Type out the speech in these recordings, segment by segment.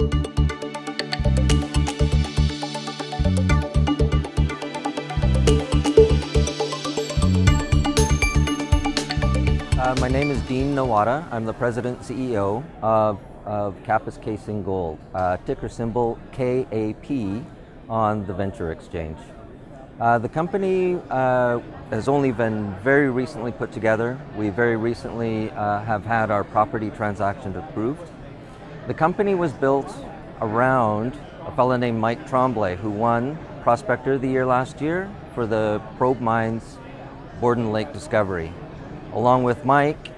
Uh, my name is Dean Nawata. I'm the president CEO of, of Kapuskasing Gold, uh, ticker symbol KAP on the Venture Exchange. Uh, the company uh, has only been very recently put together. We very recently uh, have had our property transaction approved. The company was built around a fellow named Mike Tremblay, who won Prospector of the Year last year for the Probe Mines Borden Lake discovery. Along with Mike,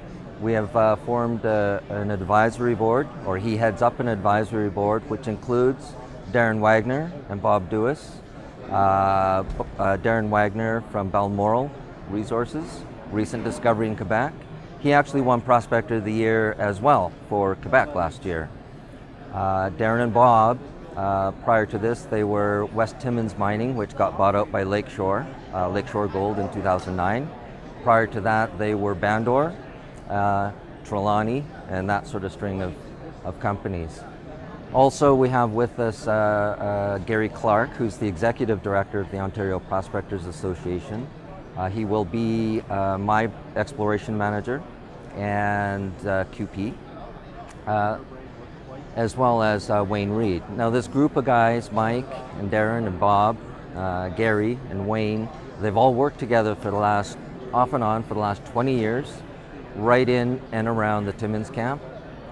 we have uh, formed uh, an advisory board, or he heads up an advisory board, which includes Darin Wagner and Bob Dewis. Uh, uh, Darin Wagner from Balmoral Resources, recent discovery in Quebec. He actually won Prospector of the Year as well for Quebec last year. Uh, Darin and Bob, uh, prior to this, they were West Timmins Mining, which got bought out by Lakeshore, Lakeshore Gold in 2009. Prior to that, they were Bandor, uh, Trelawny, and that sort of string of, of companies. Also, we have with us uh, uh, Gary Clark, who's the executive director of the Ontario Prospectors Association. Uh, he will be uh, my exploration manager and uh, QP, as well as Wayne Reed. Now, this group of guys, Mike and Darin and Bob, Gary and Wayne, they've all worked together for the last off and on for the last 20 years, right in and around the Timmins camp,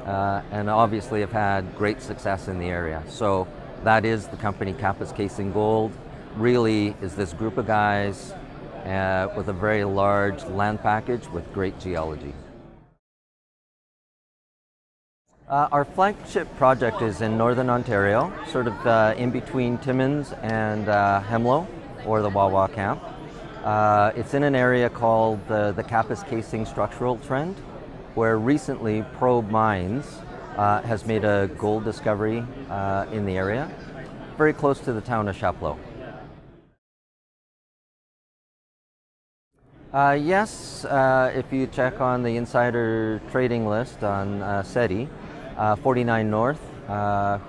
uh, and obviously have had great success in the area. So that is the company Kapuskasing Gold. Really is this group of guys uh, with a very large land package with great geology. Uh, our flagship project is in northern Ontario, sort of uh, in between Timmins and uh, Hemlo, or the Wawa camp. Uh, it's in an area called the, the Kapuskasing Structural Trend, where recently Probe Mines uh, has made a gold discovery uh, in the area, very close to the town of Chapleau. Yes, if you check on the insider trading list on SEDI, uh, 49 North,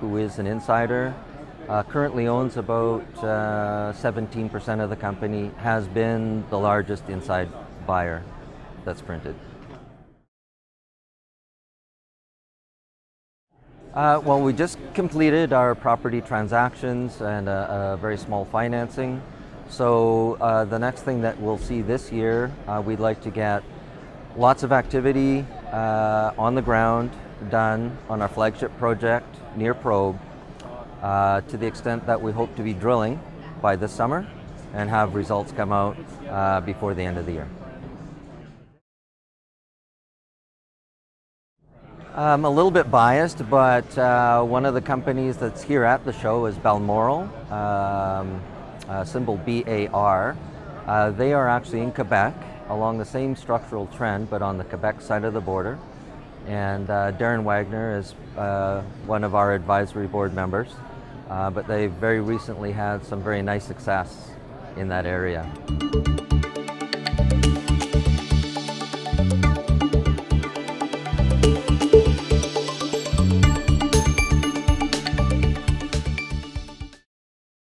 who is an insider, uh, currently owns about 17% uh, of the company, has been the largest inside buyer that's printed. Uh, well, we just completed our property transactions and a, a very small financing. So uh, the next thing that we'll see this year, uh, we'd like to get lots of activity uh, on the ground done on our flagship project near Probe uh, to the extent that we hope to be drilling by this summer and have results come out uh, before the end of the year. I'm a little bit biased, but uh, one of the companies that's here at the show is Balmoral, um, uh, symbol BAR. Uh, they are actually in Quebec along the same structural trend, but on the Quebec side of the border. And uh, Darin Wagner is uh, one of our advisory board members, uh, but they very recently had some very nice success in that area.